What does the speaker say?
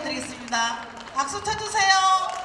축하드리겠습니다. 박수 쳐주세요.